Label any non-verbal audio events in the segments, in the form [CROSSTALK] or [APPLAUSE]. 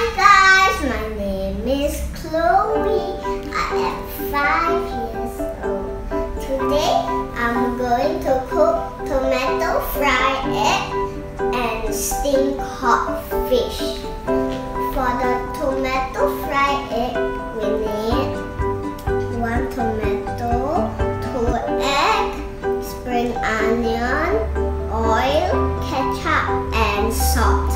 Hi guys, my name is Chloe. I am five years old. Today I'm going to cook tomato fried egg and steamed cod fish. For the tomato fried egg, we need one tomato, two egg, spring onion, oil, ketchup, and salt.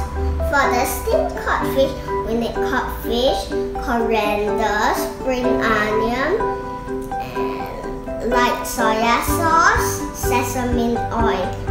For the steamed codfish, we codfish, coriander, spring onion, light soya sauce, sesame oil.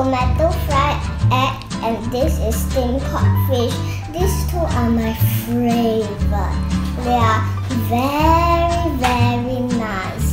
tomato fried egg and this is steamed cod fish. These two are my favorite. They are very, very nice.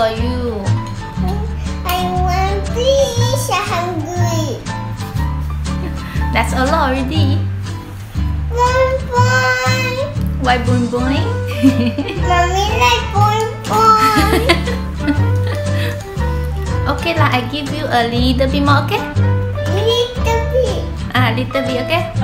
For you I want fish. I'm hungry. that's a lot already One point. why boing boing [LAUGHS] Mommy like point point. [LAUGHS] okay lah I give you a little bit more okay Little bit. ah little bit Okay.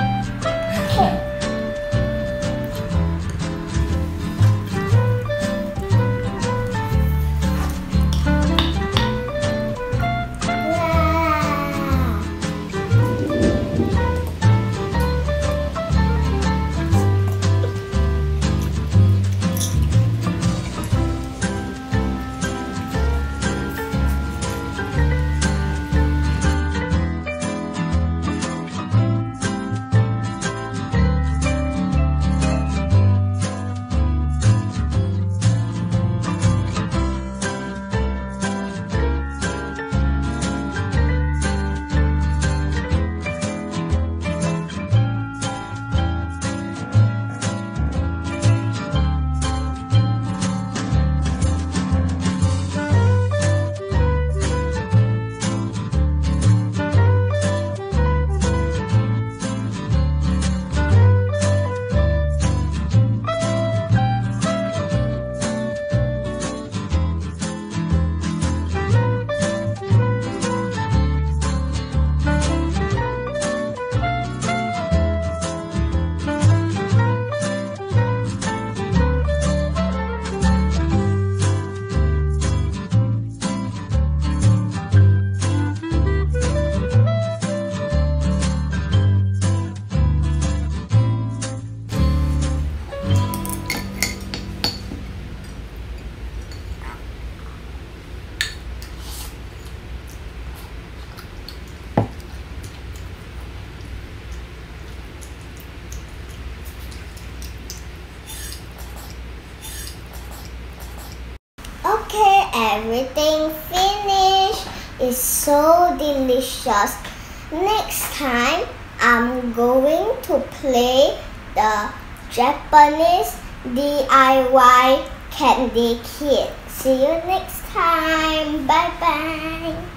Everything finished. It's so delicious. Next time, I'm going to play the Japanese DIY candy kit. See you next time. Bye bye.